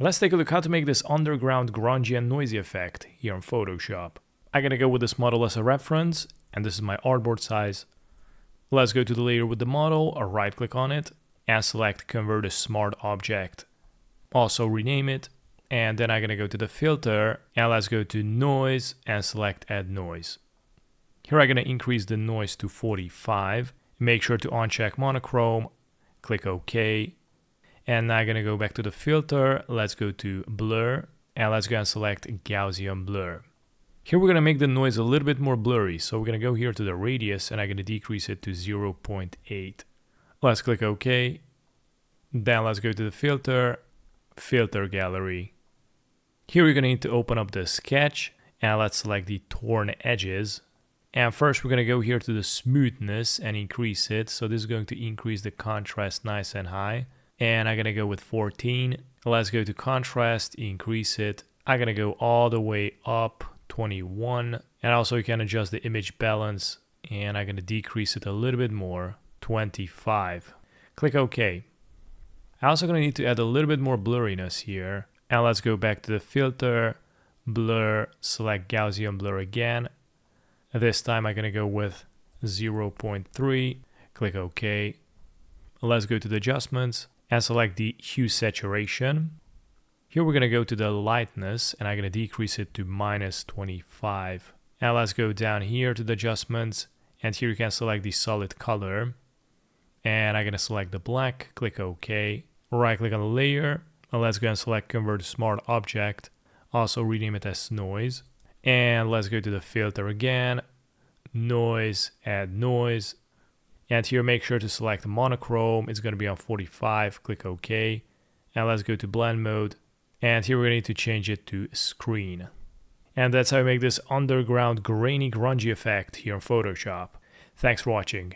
Let's take a look how to make this underground grungy and noisy effect here in Photoshop. I'm gonna go with this model as a reference, and this is my artboard size. Let's go to the layer with the model, or right click on it, and select convert to smart object. Also rename it, and then I'm gonna go to the filter, and let's go to noise, and select add noise. Here I'm gonna increase the noise to 45, make sure to uncheck monochrome, click OK, and now I'm gonna go back to the filter, let's go to blur, and let's go and select Gaussian blur. Here we're gonna make the noise a little bit more blurry, so we're gonna go here to the radius and I'm gonna decrease it to 0.8. Let's click OK. Then let's go to the filter, filter gallery. Here we're gonna need to open up the sketch and let's select the torn edges. And first we're gonna go here to the smoothness and increase it. So this is going to increase the contrast nice and high and I'm gonna go with 14. Let's go to contrast, increase it. I'm gonna go all the way up 21 and also you can adjust the image balance and I'm gonna decrease it a little bit more 25. Click OK. I'm also gonna need to add a little bit more blurriness here and let's go back to the filter, blur, select Gaussian blur again. This time I'm gonna go with 0.3, click OK. Let's go to the adjustments and select the hue saturation. Here we're going to go to the lightness and I'm going to decrease it to minus 25. Now let's go down here to the adjustments and here you can select the solid color. And I'm going to select the black, click OK. Right click on the layer and let's go and select convert to smart object. Also rename it as noise. And let's go to the filter again, noise, add noise, and here make sure to select monochrome. It's going to be on 45. Click OK. And let's go to blend mode. And here we're going to need to change it to screen. And that's how I make this underground grainy grungy effect here in Photoshop. Thanks for watching.